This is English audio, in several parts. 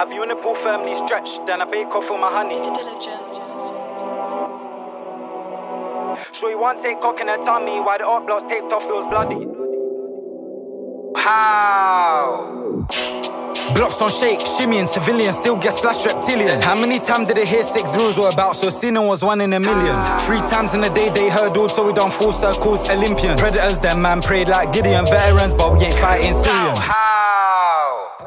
Have you in the pool firmly stretched? Then I bake off with my honey. Diligence. Sure you want take cock in her tummy. Why the art blocks taped off feels bloody. How? Blocks on shake, shimmy and civilian still get splashed reptilian. How many times did they hear six zeros were about? So Cena was one in a million. Ah. Three times in a day they hurdled, so we done full circles, Olympians. Predators, them man prayed like Gideon veterans, but we ain't fighting Syrians.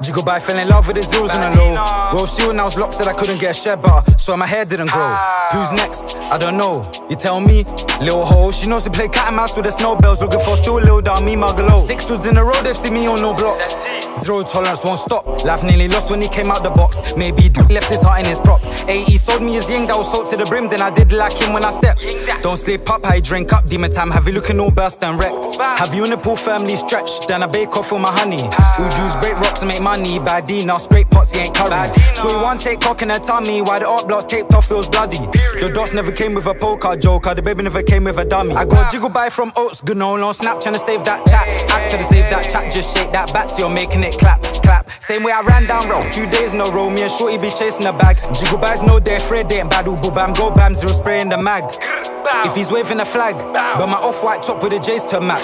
Jiggle by fell in love with the zeros on the low. Roll shield and I was locked that I couldn't get a shed butter, so my hair didn't grow. Who's next? I don't know. You tell me, little hoe. She knows to play cat and mouse with the snowbells, looking for still little down me muggle. Six dudes in a row, they've seen me on no blocks. Zero tolerance won't stop. Life nearly lost when he came out the box. Maybe left his heart in his prop. AE sold me his ying that was soaked to the brim, then I did like him when I stepped. Don't sleep up, I drink up. Demon time, have you looking all burst and wrecked? Have you in the pool firmly stretched? Then I bake off with my honey. Udus break rocks and make money. Bad D now straight pots, he ain't curry. You want take cock in her tummy. Why the art blocks taped off feels bloody. The dots never came with a poker joker. The baby never came with a dummy. I got jiggle by from oats, no on snap, trying to save that chat. Actor to save that chat, just shake that back till you're making it clap, clap. Same way I ran down road, two days no roll. Me and Shorty be chasing the bag. Jiggle by's no day, afraid they ain't bad. Ooh, bam, go bam, zero spray in the mag. If he's waving a flag, but my off-white top with a J's to match.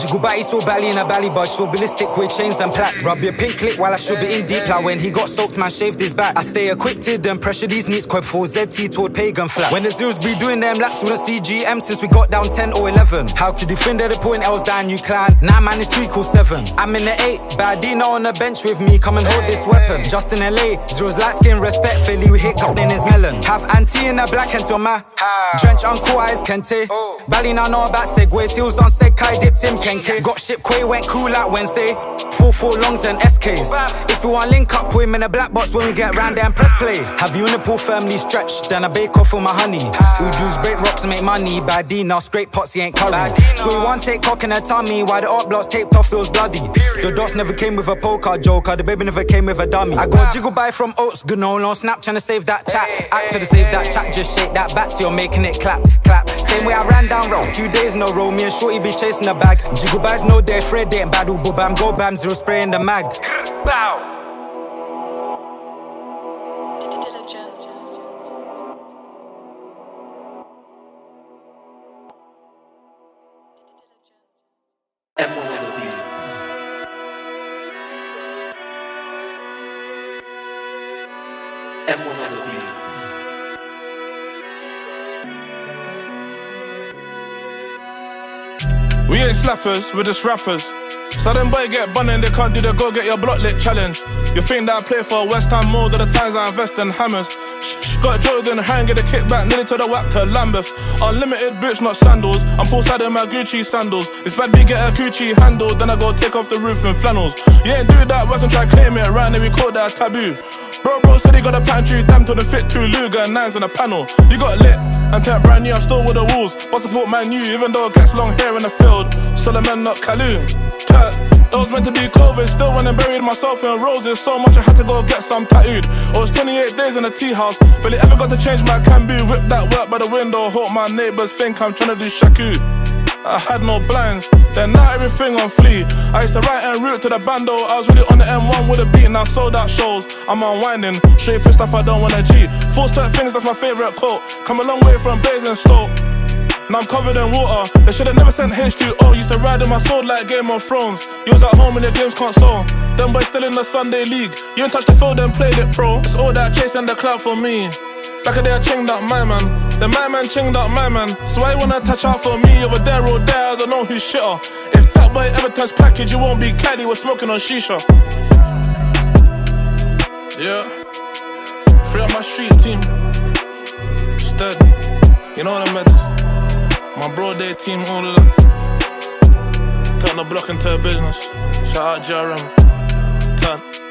Jiggle he's so bally in a bally budge, so ballistic with chains and plaques. Rub your pink clip while I should be in deep. Like when he got soaked, man shaved his back. I stay equipped and pressure these needs quite for ZT toward pagan flat. When the zeros be doing them laps, wouldn't see GM since we got down 10 or 11. How could you think that the point L's down you clan? Nah, man, it's three cool seven. I'm in the eight, Badina on the bench with me, come and hold this weapon. Just in LA, zeros light skin respectfully, we hit up in his melon. Have auntie in a black and toma. Drench uncle eyes kente. Bally now know about segways, heels on Sekai, dipped him kenke. Got ship quay, went cool out Wednesday. Four four longs and SKs. If you want link up, put him in a black box when we get round there and press play. Have you in the pool firmly stretched? Then I bake off with my honey. Udus break rocks and make money. Bad D now scrape pots, he ain't curry. Sure you want take cock in her tummy. Why the art blocks taped off feels bloody. The dots never came with a poker joker. The baby never came with a dummy. I got jiggle by from oats, no on snap, trying to save that chat. Act to the save that chat, just shake that back till you're making it clap, clap. Same way I ran down road, two days no roll. Me and Shorty be chasing the bag. Jiggle by's no day, they ain't bad. Ooh, bam, go bam, zero spray in the mag. Bow. Slappers, we're just rappers. Sudden boy get bun and they can't do the go get your block lit challenge. You think that I play for West Ham more than the times I invest in hammers. Shh, shh, got Jordan hang, get a kickback, nearly to the whack to Lambeth. Unlimited boots, not sandals. I'm poolside in my Gucci sandals. This bad B get a Gucci handle, then I go take off the roof in flannels. You ain't do that, wasn't try claim it, right now we call that taboo. Bro, bro said he got a pantry, damn to the fit two Luger nines on the panel. You got lit and turned brand new, I'm still with the wolves. But support man new, even though it gets long hair in the field. Solomon, not Kalu. Tut. It was meant to be COVID, still when I buried myself in roses. So much I had to go get some tattooed. It was 28 days in a tea house. Barely ever got to change my cambu. Whip that work by the window, hope my neighbors think I'm trying to do shaku. I had no blinds, then now everything on flee. I used to write and route to the bando. I was really on the M1 with a beat, and I sold out shows. I'm unwinding, straight pissed off, I don't wanna G. Full step things, that's my favorite quote. Come a long way from Blazing Stoke. Now I'm covered in water. They should've never sent H2O. Used to ride in my sword like Game of Thrones. You was at home in the games console. Them boys still in the Sunday league. You ain't touched the field and played it pro. It's all that chasing the clout for me. Back in there, chinged up my man. The my man chinged up my man. So why wanna touch out for me over there or there? I don't know who's shitter. If that boy ever turns package, you won't be caddy. We're smoking on shisha. Yeah. Free up my street team. Stead. You know what I meant? My bro day team, all of them. Turn the block into a business. Shout out JRM. Turn.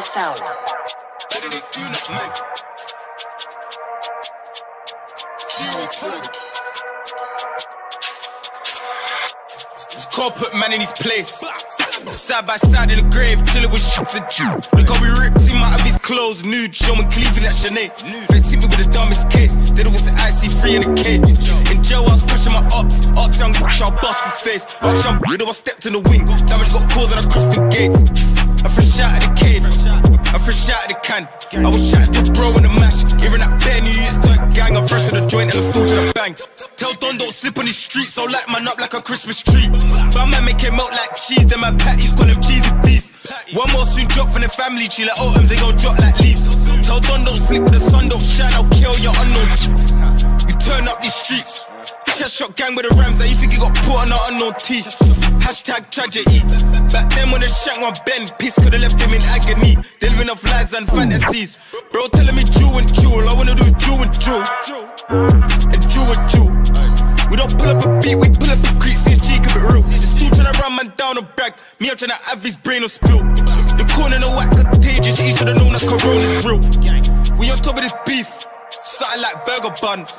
Culture Sound. Can't put man in his place. Side by side in the grave, chillin' with shits and Jew. Look how we ripped him out of his clothes, nude, showing cleavage like Sinead. Face me with the dumbest case. Then it was the IC3 in the cage. In jail, I was crushing my ups. Ox young, I'll bust his face. Ox young, I stepped in the wing. Damage got caused and I crossed the gates. I fresh out of the cage. I fresh out of the can. I was chatting to bro in the mash. Even that bare New Year's to a gang. I'm fresh in the joint and I'm still to the bang. Tell Don don't slip on the streets, so light man up like a Christmas tree. But man make it melt like cheese, then my patties call him cheesy beef. One more soon drop from the family tree, like autumns they gon' drop like leaves. Tell Don don't slip the sun, don't shine, I'll kill your unknown. You turn up these streets. Chest shot gang with the rams, that you think you got put on an unknown T. Hashtag tragedy. Back then when the shank one bend, peace could've left him in agony. Delivering off lies and fantasies. Bro telling me Jew and Jewel, I wanna do Jew and Jew. And Jew and Jew. We don't pull up a beat, we pull up a creep, see a G, keep it real. The stool tryna run man down a brag, me I'm tryna have his brain or spill. The corner no whack contagious, he should've known that corona's real. We on top of this beef, something like burger buns.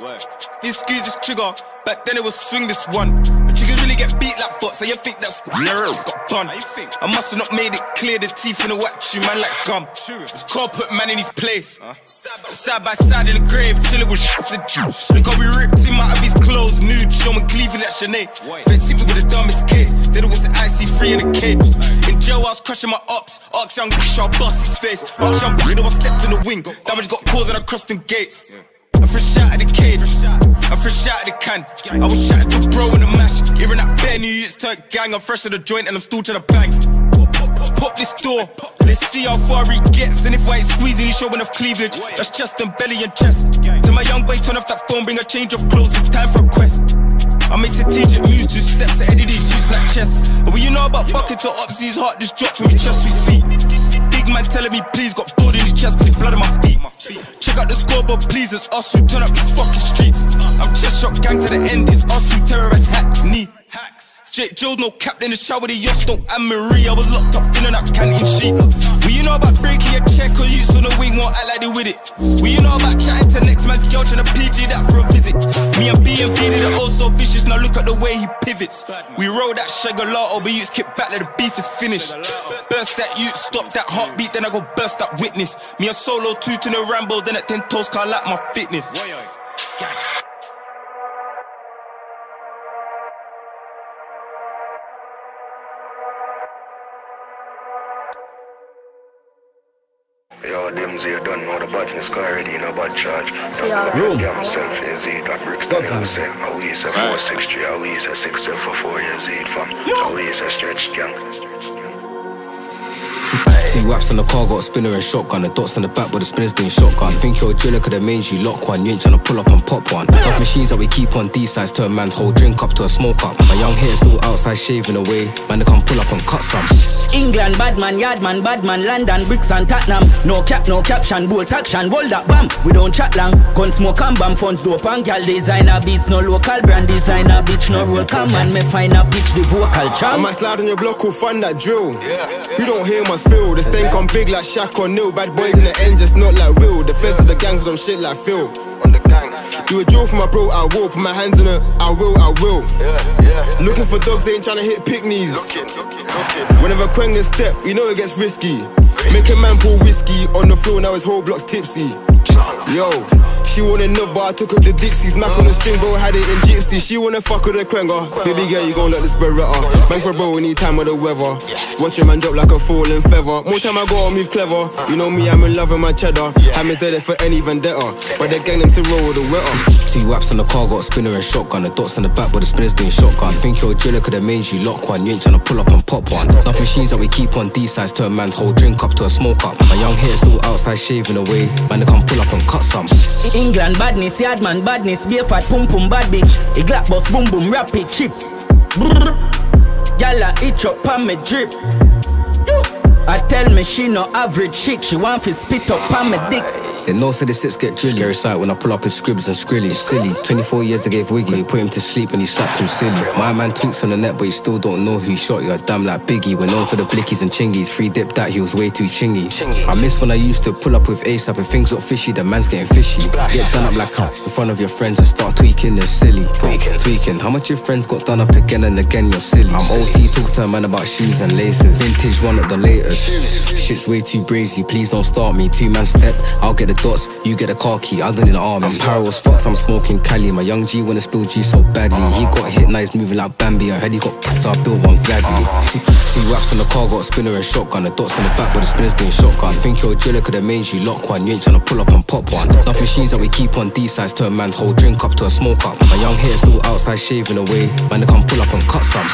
He squeezed his trigger, back then it was swing this one. But chickens really get beat like foot, so you think that's nerve got done. I must have not made it clear the teeth in the wax you man like gum. It's put man in his place. Side by side in the grave, chillin' with Jew. Look how we ripped him out of his clothes, nude, showing cleavage like Sinead. Face me with the dumbest case, then it was the IC3 in the cage. In jail, I was crushing my ups. Ox young, I'll bust his face. Ox young, I stepped in the wing. Damage got caused and I crossed them gates. I fresh out of the cage, I fresh shot of the can. I was chatting to bro in the mash. Hearing that bare New Year's to a gang. I'm fresh to the joint and I'm still to the bang. Pop this door, let's see how far he gets. And if I ain't squeezing, he's showing off cleavage. That's chest and belly and chest. To my young boy, turn off that phone, bring a change of clothes. It's time for a quest. I make strategic moves, two steps ahead of these suits like chess. And when you know about buckets or ups, his heart just dropped from his chest his feet. Big man telling me please, got blood in his chest, the blood on my feet. Check out the scoreboard, please, it's us who turn up these fucking streets. I'm chest shot gang to the end, it's us who terrorize Hackney. Jake Joe's no cap in the shower, the yachts don't Anne Marie. I was locked up in filling up canteen sheets. Well, you know about breaking your check, or you on the wing won't act like they with it. Well, you know about chatting to next man's girl, trying to PG that for a visit. Me and B and B did it all so vicious, now look at the way he pivots. We roll that shagalato, but you kick back like the beef is finished. Burst that you, stop that heartbeat, then I go burst that witness. Me a solo two to the Rambo, then at 10 toes, can't like my fitness. Yo, Dimsy, you don't know the badness car already in a bad charge. Yeah. Room. Yeah, myself, is it at Brixton, you say, I we say 463, I we say 6744, yeah, Z, fam. I we say stretch gang. Two waps in the car, got a spinner and shotgun. The dots on the back, but the spinner's doing shotgun. You think you're a driller, could've made you lock one. You ain't tryna pull up and pop one. Love machines that we keep on D sides, turn man's whole drink up to a smoke up. My young hair still outside shaving away. Man, they come pull up and cut some. England, badman, yardman, badman, London, bricks and Tottenham. No cap, no caption, bolt action, hold that bam. We don't chat long. Gun smoke and bam, funds dope and gal designer beats. No local brand designer bitch, no roll come and me find a bitch the vocal I champ. might slide on your block or fund that drill. Who don't hear must feel. The stank come big like Shaq O'Neal. Bad boys in the end, just not like Will. The fence of the gang for some shit like Phil. Do a drill for my bro, I will. Put my hands in it, I will, I will. Looking for dogs, they ain't trying to hit picnics. Whenever Kwenga step, you know it gets risky. Make a man pour whiskey on the floor, now his whole block's tipsy. Yo, she wanna know, but I took her to Dixie's. Knock on the string, bro, had it in gypsy. She wanna fuck with a Kwenga. Baby girl, you gon' let this beretta. Bang for bro, any time of the weather. Watch a man drop like a falling feather. More time I go, I move clever. You know me, I'm in love with my cheddar. I'm dead for any vendetta. But the gang them still roll with the wetter. Two waps on the car, got a spinner and shotgun. The dots on the back, but the spinner's doing shotgun. Think you're a driller, could've made you lock one. You ain't tryna pull up and pop one. Love machines that we keep on D sides, turn man's whole drink up to a smoke up. My young hair still outside shaving away. Man, they come pull up and cut some. England, badness, yardman, badness, beer fat, pum pum, bad bitch. A glap boss, boom boom, rapid chip. Brrr. Yalla, itch up on me drip. I tell me she no average chick, she want to spit up on me dick. They know so the six get drilly. Scary sight when I pull up his scribs and skrilly. Silly. 24 years they gave Wiggy. Put him to sleep and he slapped him silly. My man tweets on the net, but he still don't know who he shot you. Damn like Biggie. We're known for the blickies and chingies. Free dip that he was way too chingy. I miss when I used to pull up with ASAP. If things look fishy, the man's getting fishy. Get done up like a in front of your friends and start tweaking. They're silly. Tweaking. Tweaking. How much your friends got done up again and again? You're silly. I'm OT. Talk to a man about shoes and laces. Vintage one at the latest. Shit's way too brazy. Please don't start me. Two man step. I'll get the dots. You get the car key. I'll do in the army. I'm Paros Fox. I'm smoking Cali. My young G wanna spill G so badly. He got hit now he's moving like Bambi. I heard he got packed. I built one gladly. Two, two raps on the car. Got a spinner and shotgun. The dots in the back, but the spinners doing shotgun. I think your driller could have made you lock one. You ain't tryna pull up and pop one. Enough machines that we keep on D sides. Turn man's whole drink up to a smoke up. My young hair still outside shaving away. Man, they come pull up and cut some.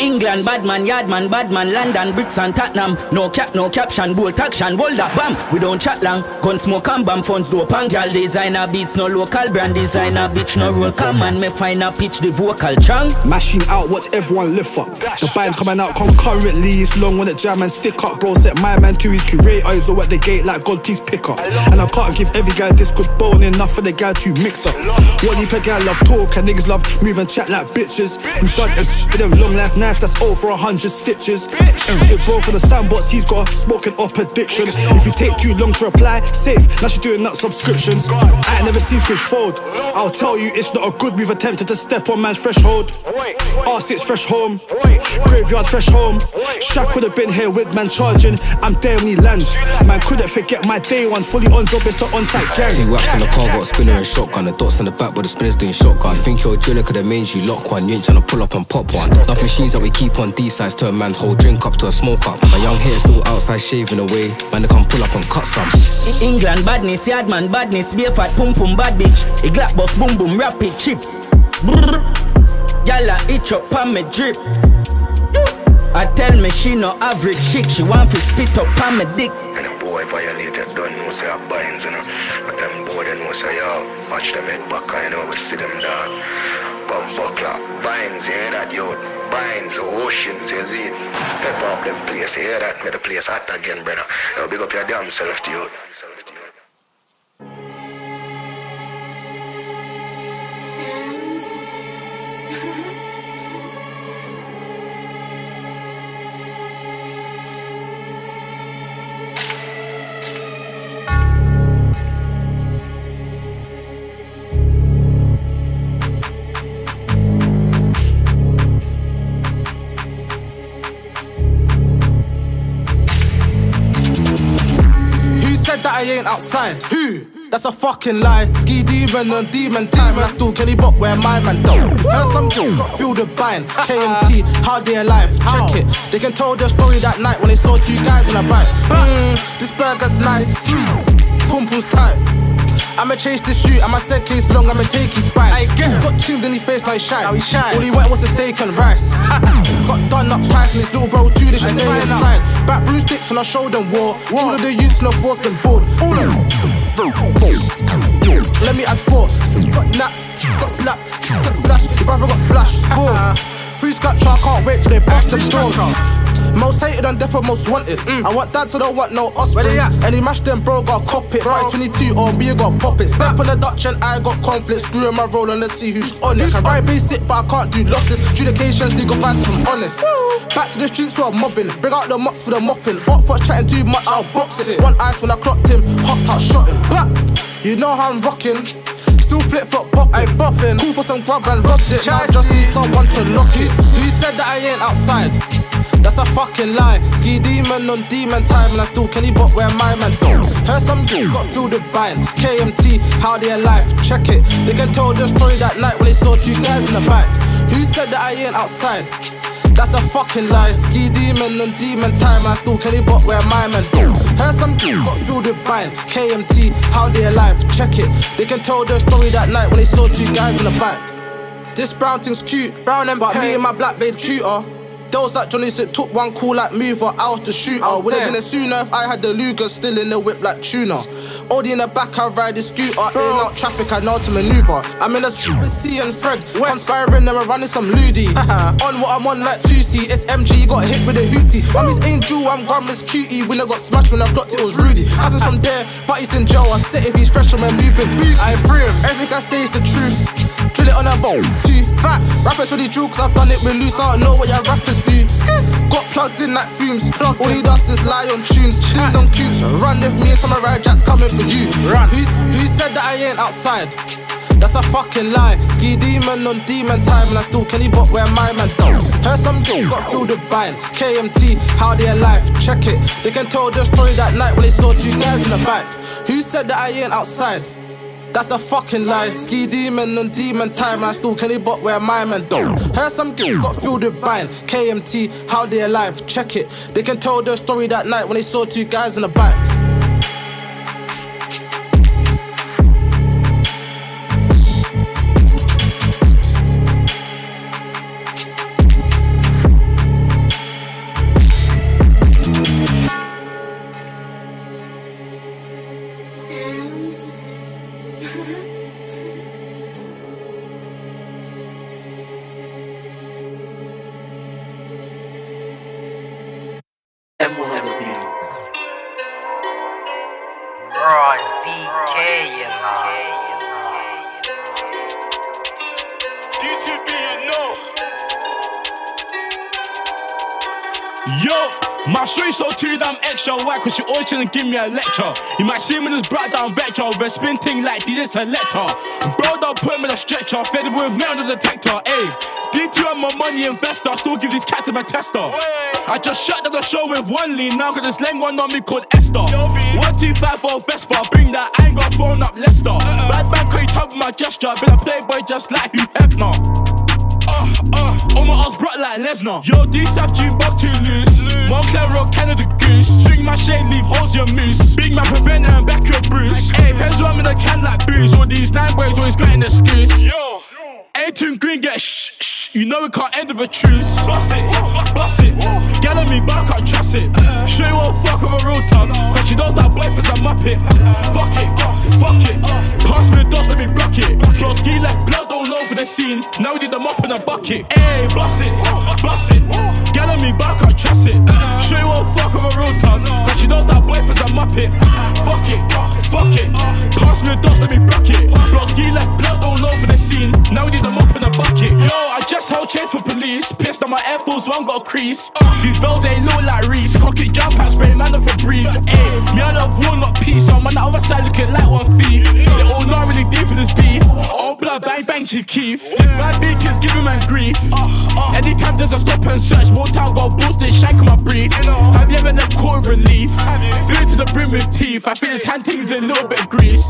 England, badman, yardman, badman, London, bricks and Tottenham. No cap, no caption, bolt action, hold that bam. We don't chat long. Gun smoke bomb funds, dope and girl designer beats, no local brand designer bitch, no roll come and me find a pitch the vocal chang. Mashing out what everyone lift up. The band's coming out concurrently. It's long when the jam and stick up, bro. Set my man to his curator. He's at the gate like God, please pick up. And I can't give every guy this good bone enough for the guy to mix up. One heap of guy love talk and niggas love move and chat like bitches. We've done it with them long life knife that's over a hundred stitches. It broke for the sandbox, he's got a smoking up addiction. If you take too long to reply, safe. Now she doing up subscriptions. I ain't never seen squid fold. I'll tell you, it's not a good. We've attempted to step on man's threshold. R6 fresh home, graveyard fresh home. Shaq would have been here with man charging. I'm there when he lands. Man couldn't forget my day one. Fully on job, it's the on-site gang. Two raps in the car, got a spinner and shotgun. The dots in the back, but the spinners doing shotgun. I think your driller could have made you lock one. You ain't tryna pull up and pop one. Enough machines that we keep on D sides. Turn man's whole drink up to a smoke up. My young hair still outside shaving away. Man, they come pull up and cut some. England, badness, yardman, badness, beer fat, pum pum, bad bitch. A glap boss, boom boom, rapid chip. Yalla, itch up on me drip. I tell me she no average chick, she want to spit up on me dick. And a boy violated, don't know say I binds, you know. But them boy, they know say, yo, watch them head back, I know we see them dog. Bumbuckler, binds, you hear that, yo? Binds, oceans, you see it? Pep up them place, you hear that? Make the place hot again, brother. Yo, big up your damn self, dude. Ain't outside? Who? That's a fucking lie. Ski demon on demon time, and I still Kenny Bot where my man don't. Heard some dude got feel the bind. KMT, how they alive? Check it. They can tell their story that night when they saw two guys in a bike. Mmm, this burger's nice. Pum pum's tight. I'ma chase the shoot, I'ma set case long, I'ma take his spine. Got tuned in his face, now he shine. All he went was a steak and rice. Got done up twice, and his little bro they should stay inside. Back bruise sticks and I show them war. All of the youths, no force been bored. All of. Let me add four. Got napped, got slapped, got splashed. Your brother got splashed. Boom. Free scratcher, I can't wait till they bust them doors. Most hated and deaf most wanted. I want that, so don't want no offspring. And he mashed them, bro, got cop it. Right, 22 on me, you got pop it. Step on the Dutch and I got conflict. Screw in my role and let's see who's on it. Can ride basic, but I can't do losses. Judications, legal advice from honest. Back to the streets where I'm mobbing. Bring out the mops for the mopping. For chatting too much, I'll box it. One ice when I clocked him, hopped out, shot him. You know how I'm rocking. Still flip flop popping. Cool for some grub and robbed it. Now I just need someone to lock it. Who said that I ain't outside? That's a fucking lie. Ski demon on demon time, and I still can Kenny Bot where my man don't. Heard some dude got filled with bind. KMT, how they alive? Check it. They can tell the story that night when they saw two guys in the back. Who said that I ain't outside? That's a fucking lie. Ski demon and demon time. I still can Kenny Bot where my man don't. Heard some dude got filled with bind. KMT, how they alive? Check it. They can tell the story that night when they saw two guys in the back. This brown thing's cute, brown and but me and my black babe Those like Johnny said took one call like mover, I was the shooter. was Would have been a sooner if I had the Luger still in the whip like tuna. Audi in the back, I ride the scooter. In and out traffic, I know to maneuver. I'm in a super C and Fred. Conspiring, them and running some ludi. on what I'm on like 2C. It's MG, got hit with a hootie. I'm his angel, I'm Grandma's cutie. When I got smashed when I clocked it, it was Rudy. Cousins from there, but he's in jail. I sit if he's fresh a moving booth. I free him. Everything I say is the truth. Drill it on a bowl. Two facts. Rappers really drill cause I've done it with loose. I don't know what your rappers do. Got plugged in like fumes. All he does is lie on tunes. Ding dong cutes. Run with me and some of ride jacks coming for you. Run. Who, who said that I ain't outside? That's a fucking lie. Ski demon on demon time, and I still Kenny bot where my man don't. Heard some girl got filled with bind. KMT, how they alive? Check it. They can tell the story that night when they saw two guys in the back. Who said that I ain't outside? That's a fucking lie. Ski demon and demon time, I still Kenny bot where my man don't. Heard some girl got filled with buying. KMT, how they alive? Check it. They can tell the story that night when they saw two guys in the back. Trying to give me a lecture. You might see me in this brought down vector, a spin ting like DJ selector. Bro, don't put him in a stretcher, him with metal detector. Ayy, D2 I'm money investor, I still give these cats a my tester. I just shut down the show with one lean now cause this lame one on me called Esther. One, two, five, four, Vespa, bring that, got phone up Lester. Bad man, can you top my gesture? Been a playboy just like you Hefner. Uh, uh, all my odds brought like Lesnar. Yo, these have June buck too loose. Moncler Rock, Canada Goose. Swing my shade, leave holes your moose. Big man prevent and back your bruise. Hey, heads rum in a can like booze. All these nine boys always getting excuse. Yo. 18 green get shh, shh. You know it can't end with a truce. Bust it, bust it. Get on me, but I can't trust it. Show you what fuck of a real tug. Cause she knows that boy for some muppet. Fuck it, fuck it. Pass me a dust, let me block it. Bro, ski left blood all over the scene. Now we did the mop in a bucket. Hey, bust it, bust it. Get on me, but I can't trust it. Show you what fuck of a real tug. Cause she knows that boy for some muppet. Fuck it, fuck it. Pass me a dust, let me block it. Left blood all over the scene. Now we need the mop in a bucket. Yo, I just held chains for police. Pissed on my Air Force One, got a crease. These bells ain't look like Reese. Cock it, jump out, spray man for breeze. Ayy, me I love war, not peace. I'm on the other side looking like one thief. They all not really deep in this beef. All blood, bang, bang, she Keef. This bad big kids giving man grief. Anytime there's a stop and search, more town got boosted, shank on my brief. Have you ever left court relief? Fill it to the brim with teeth. I feel his hand tingles in a little bit of grease.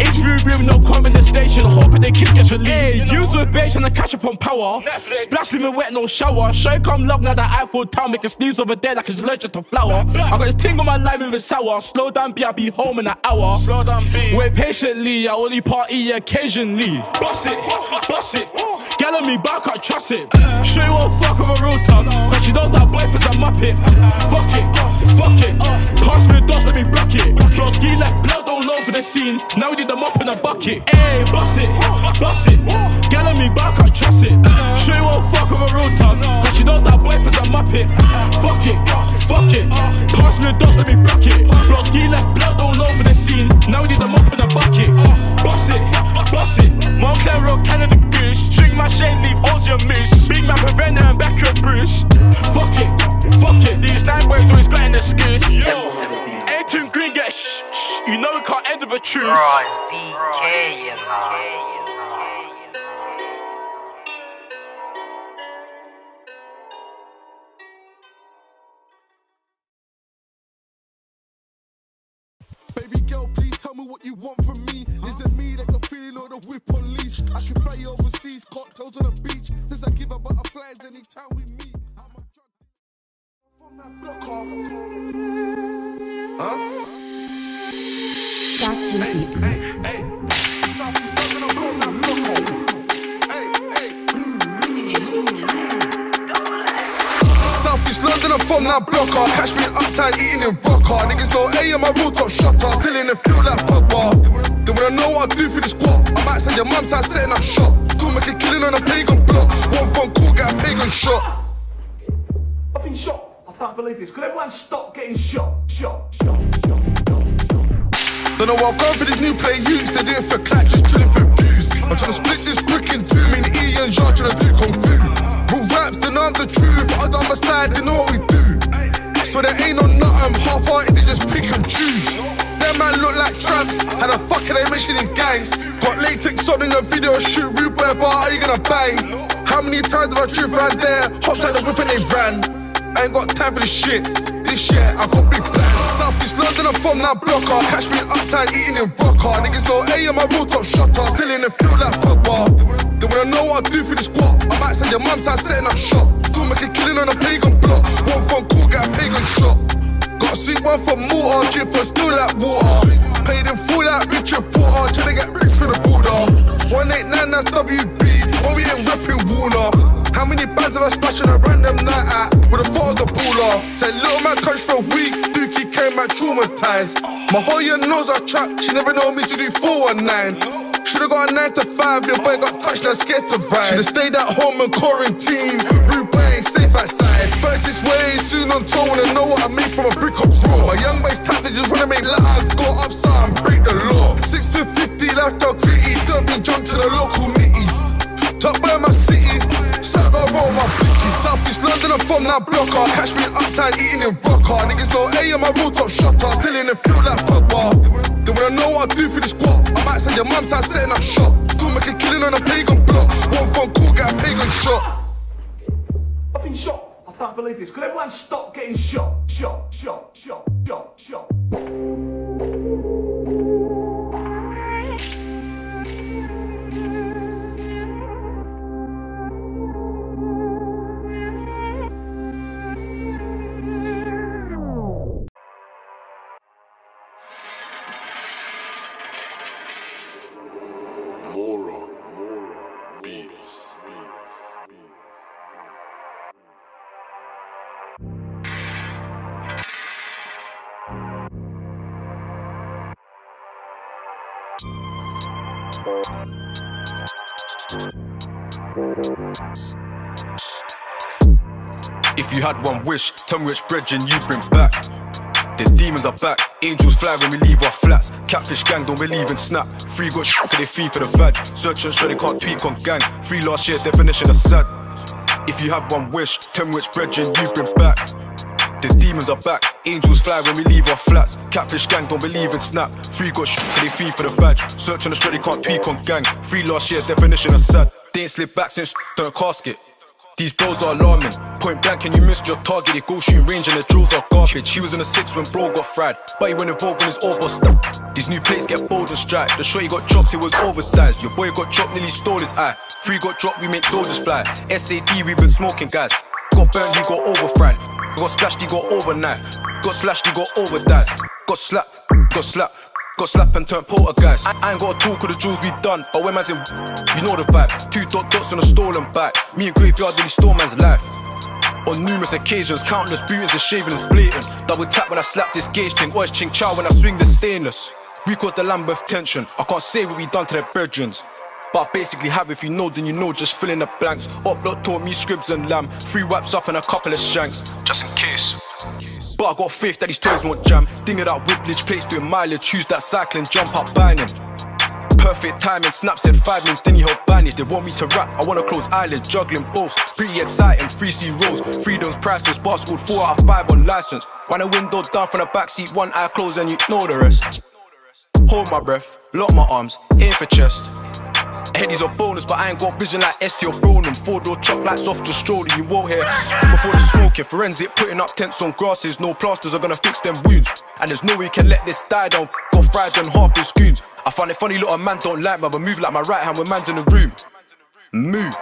Interview room, no comment the station, hoping the kid gets released. Use with bitch and I catch up on power. Splash me wet, no shower. Show come long now that Eiffel Tower, make a sneeze over there like it's allergic to flour. I got this ting on my line with a sour. Slow down, B, I'll be home in an hour. Slow down, B. Wait patiently, I only party occasionally. Bust it, bust it. Get on me, but I can't trust it. Show you what fuck of a real tug. Cause she knows that boy for some muppet. Fuck it, fuck it. Pass me a dust, let me block it. Bro, ski left blood all over the scene. Now we did the mop in a bucket. Hey, bust it, bust it. Get on me, but I can't trust it. Show you what fuck of a real tug. Cause she knows that boy for some muppet. Fuck it, fuck it. Pass me a dust, let me block it. Bro, ski left blood all over the scene. Now we did the mop in a bucket. Bust it, bust it. Moncler Road, Canada Goose. String my shade, leave holes your moose. Big man prevent and back your bruise. Fuck it, fuck it. These nine boys always got an excuse. Yo. 18 green get shh, shh. You know we can't end with a truce. Bro, it's BK, you know. Tell me what you want from me. Is it me that you're feeling or the whip on leash? I can fly overseas, cocktails on the beach. Does I give her butterflies anytime we meet? I'm a drug from that block off. Huh? Hey, hey, hey. Block off. Hey, hey. London, I'm from that blocker. Catch me in uptown eating in rocker. Niggas know A, I'm a real top shutter. Still in the field like Pogba. They wanna know what I do for the squad. I might send your mum's house setting up shop. Do make a killing on a pagan block. One phone call, get a pagan shot. I've been shot. I can't believe this. Could everyone stop getting shot? Shot, shot, shot, shot, shot. Don't know what I'm going for these new play youths. They do it for clack, just chilling for views. I'm trying to split this brick in two. Me and E and Jar trying to do kung fu. Real raps, then I'm the truth. Other on my side, they know what we do. So there ain't no nothing half-hearted, they just pick and choose. Them man look like tramps, had a fucking mission in gang. Got latex on in the video shoot, rude boy bar, are you gonna bang? How many times have I driven there, hopped out the whip and they ran? I ain't got time for this shit. This year I got big plans. South East London, I'm from that blocker. Catch me in uptown eating in rocker. Niggas know A, I'm a real top shutter. Still in the field like Pogba. They wanna know what I do for the squad. I might send your mum's house setting up shop. Do make a killing on a pagan block. One phone call, get a pagan shot. Got a sweet one for mortar, dripper still like water. Paid in full like Richard Porter, tryna get rich for the border. 189, that's WB, when we ain't repping Warner. How many bands have I splashed on a random night at? With the photos of baller. Said little man coach for a week, Dookie came out traumatized. My whole year knows I trap, she never know me to do 419. Should've got a 9 to 5, your boy got touched, now scared to ride. Should've stayed at home and quarantine, rude boy ain't safe outside. First this way, soon on tour, wanna know what I made from a brick of raw. My young boys tap, they just wanna make loud, go upside and break the law. 6 for 50, lifestyle gritty, serving junk to the local nitties. Top by my city, so I gotta roll my London, I'm from that blocker. Catch me in uptown eating in rocker. Niggas know A, I'm a real top shutter. Still in the field like Pogba. They wanna know what I do for the squad. I might send your mum's house setting up shop. Do make a killing on a pagan block. One phone call, get a pagan shot. I've been shot. I can't believe this. Could everyone stop getting shot? Shot, shot, shot, shot, shot. Wish, tell me which brethren you bring back. The demons are back, angels fly when we leave our flats. Catfish gang don't believe in snap. Free got sh they fee for the badge. Search and show they can't tweak on gang. Free last year, definition of sad. If you have one wish, tell me which brethren you bring back. The demons are back, angels fly when we leave our flats. Catfish gang don't believe in snap. Free got sh they fee for the badge. Search on the street, they can't tweak on gang. Free last year, definition of sad. They ain't slip back since done a casket. These bros are alarming. Point blank, and you missed your target. They go shooting range and the drills are garbage. He was in the six when bro got fried, but he went involved when his bust. These new plates get bold and strike. The shot he got chopped, it was oversized. Your boy got chopped, nearly stole his eye. Free got dropped, we make soldiers fly. SAD, we been smoking guys. Got burned, he got over fried. Got splashed, he got over knife. Got slashed, he got over dice. Got slapped, got slapped. Got slapped and turned poltergeist. I, I ain't got a talk of the jewels we done, oh, but when man's in, you know the vibe. Two dot dots on a stolen bike. Me and Graveyard really stole man's life. On numerous occasions, countless bootings and shaving is blatant. Double tap when I slap this gauge thing, always ching chow when I swing the stainless. We cause the Lambeth tension. I can't say what we done to their brethren. But I basically have, if you know, then you know, just fill in the blanks. Upload taught me scribs and lamb. Three wipes up and a couple of shanks, just in case. But I got faith that these toys won't jam. Ding it up, whiplage plates doing mileage. Choose that cycling, jump up, him. Perfect timing, snap said five minutes, then he held bandage. They want me to rap, I wanna close eyelids, juggling both. Pretty exciting, free C rolls. Freedom's priceless, bar scored four out of five on license. When a window down from the backseat, one eye closed, and you know the rest. Hold my breath, lock my arms, aim for chest. Headies are bonus, but I ain't got vision like ST or Bronum. Four door chop like soft to strolling, you won't hear. Before the smoking, forensic, putting up tents on grasses. No plasters are gonna fix them wounds. And there's no way you can let this die down. Got fried and half these goons. I find it funny, little man don't like me, but move like my right hand when man's in the room. Move.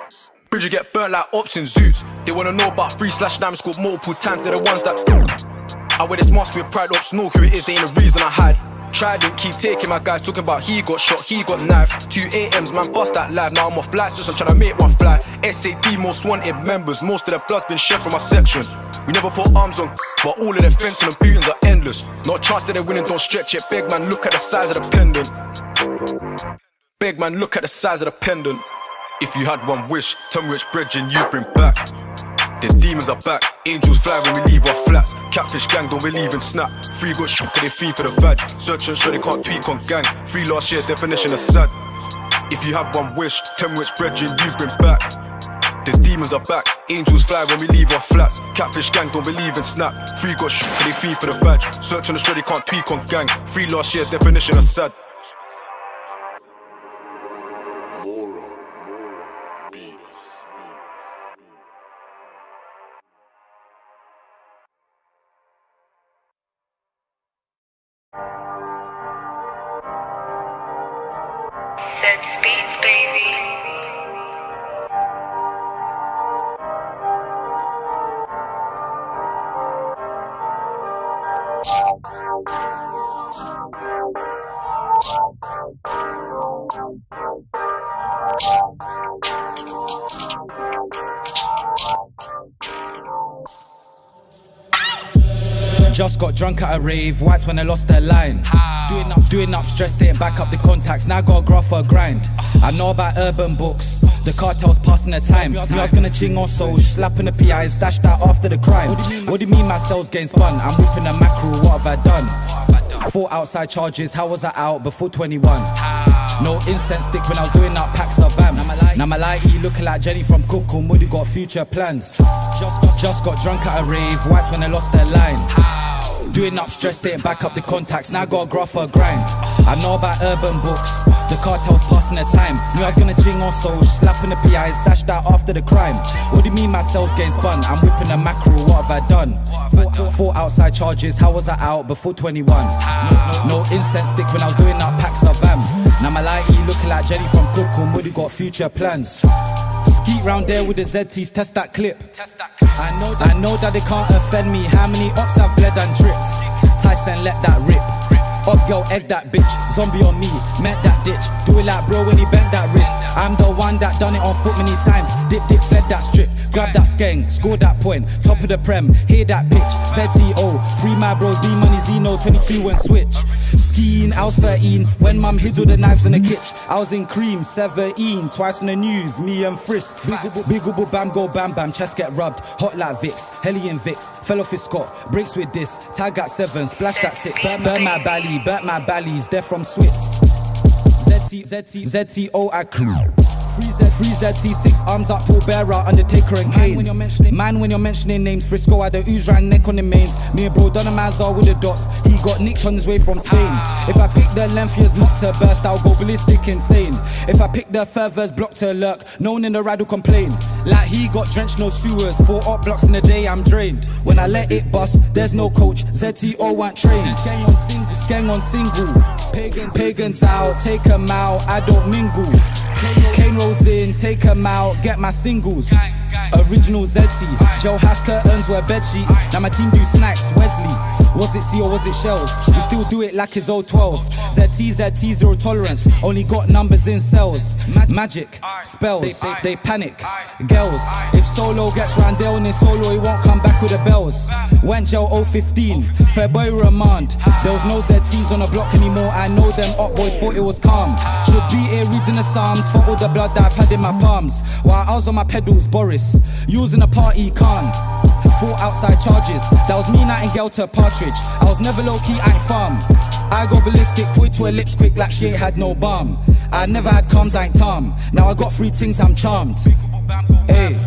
Bridger get burnt like ops in zoots. They wanna know about free slash damn scored multiple times. They're the ones that. I wear this mask with pride, ops know who it is, they ain't the reason I hide. Tried and keep taking my guys talking about he got shot, he got knife. Two AMs, man, bust that live. Now I'm off lights, just I'm trying to make one fly. SAD most wanted members, most of the blood's been shed from my section. We never put arms on, but all of their fencing and beatings are endless. Not a chance that they're winning, don't stretch it. Big man, look at the size of the pendant. Big man, look at the size of the pendant. If you had one wish, tell me which bridge and you bring back. The demons are back, angels fly when we leave our flats. Catfish gang don't believe in snap. Free got cause they fee for the badge. Search and show they can't tweak on gang. Free last year, definition of sad. If you had one wish, me which brethren you bring back. The demons are back, angels fly when we leave our flats. Catfish gang don't believe in snap. Free got cause they fee for the badge. Search and show they can't tweak on gang. Free last year, definition of sad. Just got drunk at a rave, whites when I lost their line. Doing up, doing up, stressed it, back up the contacts. Now got a graph for a grind. I know about urban books, the cartels passing the time. Me, I was gonna ching on soul, slapping the PIs, dashed out after the crime. What do you mean my cells getting spun? I'm whipping a mackerel, what have I done? Four outside charges, how was I out before 21? No incense stick when I was doing up packs of vamp. Now my lighty looking like Jenny from Coco Moody got future plans. Just got, just got drunk at a rave, whites when I lost their line. Doing up, stressed it, back up the contacts. Now I got a graph for a grind. I know about urban books, the cartels passing the time. Knew I was gonna jing on soul, slapping the PIs, dashed out after the crime. What do you mean my cells getting spun? I'm whipping a mackerel, what have I done? Four outside charges, how was I out before 21? No, no, incense stick when I was doing up packs of vamp. Now my lighty looking like Jenny from Coco Moody got future plans. Skeet round there with the ZTs, test that clip. I know that, I know that they can't offend me. How many ops I've bled and dripped? Tyson let that rip. Up girl, egg that bitch. Zombie on me, met that ditch. Do it like bro when he bent that wrist. I'm the one that done it on foot many times. Dip, dip, fed that strip. Grab that skeng, score that point. Top of the prem, hear that pitch. Said TO, free my bros, D money Zeno, 22 when switch. Skiing, I was 13 when mum hid all the knives in the kitchen. I was in cream, 17, twice on the news, me and Frisk. Big ubu, bam, go bam bam, chest get rubbed. Hot like Vicks, Helly and Vicks. Fell off his Scott, breaks with this. Tag at seven, splash that six. Burn my belly, burnt my bellies, they're from Swiss. ZT, ZT, ZTO, I clue. Free Z, free ZT6, arms up, Paul Bearer, Undertaker and Kane. Man, when you're mentioning, man, when you're mentioning names, Frisco had the ooze round neck on the mains. Me and bro done a Mazar with the dots. He got nicked on his way from Spain. Ah. If I pick the lengthiest mock to burst, I'll go ballistic insane. If I pick the furthest block to lurk, no one in the ride will complain. Like he got drenched, no sewers. Four up blocks in a day, I'm drained. When I let it bust, there's no coach. ZTO weren't trained. Gang on single, gang on single. Pagans, pagans out, take 'em out, I don't mingle. Kane rolls in, take 'em out, get my singles. Original ZT, Joe has curtains, wear bed sheets. Now my team do snacks, Wesley. Was it C or was it shells? We still do it like it's 012. ZT, ZT, zero tolerance. Only got numbers in cells. Magic, spells, they, they panic. Girls, if solo gets round there on solo, he won't come back with the bells. Went jail 015, February remand. There was no ZTs on the block anymore. I know them up boys thought it was calm. Should be here reading the Psalms for all the blood that I've had in my palms. While I was on my pedals, Boris, using a party can. Four outside charges. That was me, Nightingale to Partridge. I was never low key, I farm. I go ballistic, point to her lips quick like she ain't had no balm. I never had cums, I ain't Tom. Now I got three things, I'm charmed. Hey.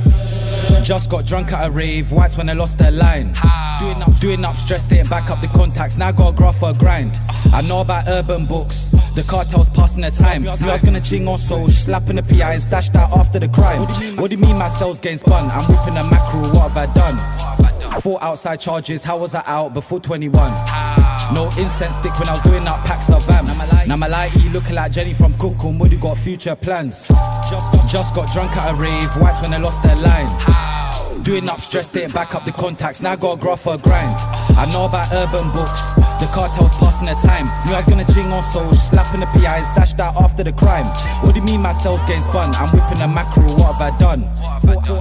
Just got drunk at a rave, whites when I lost their line. Doing up, doing up, stressed it, back up the contacts. Now I got a graph for a grind. I know about urban books, the cartels passing their time. I was gonna ching on soul, slapping the PIs, dashed out after the crime. What do you mean my cells getting spun? I'm whipping a mackerel, what have I done? Four outside charges, how was I out before 21? No incense stick when I was doing up packs of vamp. Now my lighty looking like Jenny from Coco you got future plans. Just got, just got drunk at a rave, whites when I lost their line. Doing up, stressed it, back up the contacts. Now got a graph for a grind. I know about urban books. The cartel's passing their time. Knew I was gonna jing on souls, slapping the PIs, dashed out after the crime. What do you mean my cells getting spun? I'm whipping a mackerel, what have I done?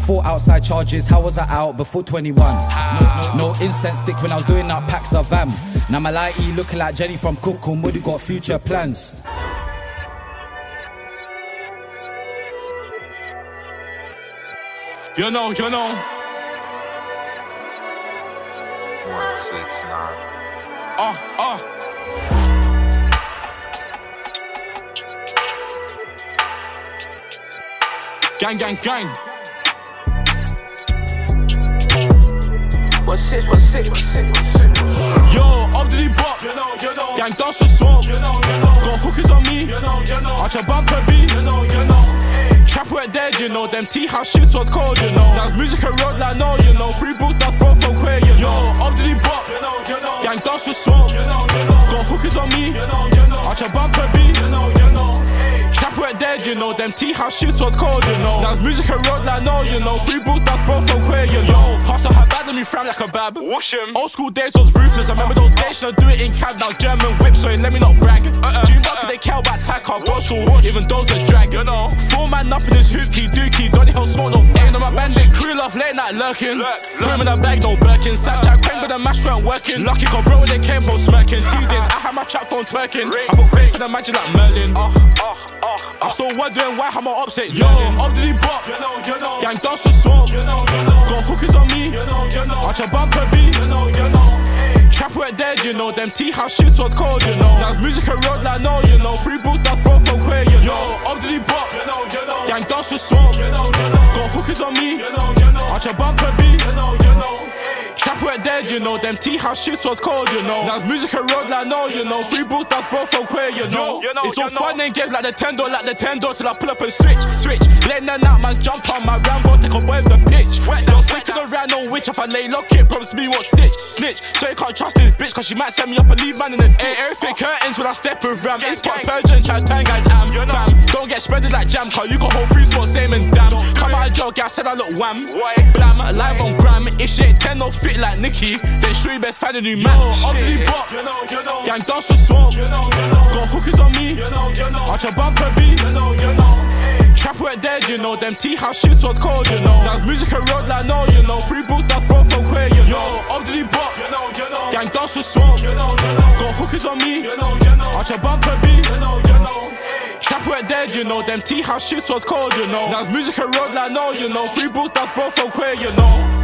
Four, outside charges, how was I out before 21? No, no, no incense stick when I was doing up packs of am. Now my lighty looking like Jenny from Cookum, what do you got future plans? You know, you know. One six nine. Ah, ah. Gang, gang, gang. What six, what six, what six, what six? Yo, up to the bop. You know, you know. Gang dance for smoke. You know, you know. Got hookers on me. You know, you know. Arch your bumper B. You know, you know. Trap went dead, you know. Them tea house shits was cold, you know. That's music and road like no, you know. Free books, that's bro from queer, you know. Up to the bop. You know, you know. Gang dance for smoke. You know, you know. Got hookers on me. You know, you know. Arch your bumper B. You know, you know. Trap went dead, you know. Them tea house shits was cold, you know. That's music and road like no, you know. Free books, that's bro from queer, you know. Hustle her bad, let me frown like a bab. Wash him. Old school days was ruthless. I remember those days, should I do it in cab now. German whip, so let me not brag. Uh-uh. Do you know they care about tack our still watch, even those are drag, you know. Four man up in his hoopty dookie, Donny Hill smoke no fame. on my bandit crew love late night lurking. Put him in a bag, no Birkin. Sat jack, crank with the mash weren't working. Lucky cause bro, they came home smirking. Two days, I had my chat phone twerking. I put faith in the magic like Merlin. I'm still wondering why I'm on upset. Yo, up to the bop. Gang dance for smoke. Got hookers on me. Arch your bumper B. Trap went dead, you know. Them tea house shits was cold, you know. That's music and road like no, you know. Free books, that's bro from queer, you know. Yo, up to the bop. Gang dance for smoke. Got hookers on me. Arch your bumper B. Trap went dead, you know. Them tea house shits was cold, you know. That's music and road like no, you know. Free boots that's bro from queer, you know. you know It's all fun and games like the tendo, like the tendo till I pull up and switch, switch. Letting that out, man, jump on my Rambo, take a boy with the pitch. Yo, slicking around no witch, if I lay lock it, promise me won't snitch, snitch. So you can't trust this bitch, cause she might set me up and leave man in the air. Everything curtains when I step with ram. It's pop virgin, try to turn guys am, fam. Don't get spreaded like jam, cause you got whole free small, same and damn. Come out of jail, I said I look wham. Blam, live on gram. If she ain't 10, no fit like Nicki, then show you best find a new man. Up to the bop, gang dance for smoke. Got hookers on me, arch your bumper B. Trap went dead, you know. Them tea house shits was cold, you know. That's music and road like no, you know. Free books, that's bro from queer, you know. Yo, Up to the bop, gang dance for smoke. Got hookers on me, arch your bumper B. Trap went dead, you know. Them tea house shits was cold, you know. That's music and road like no, you know. Free books, that's bro from queer, you know.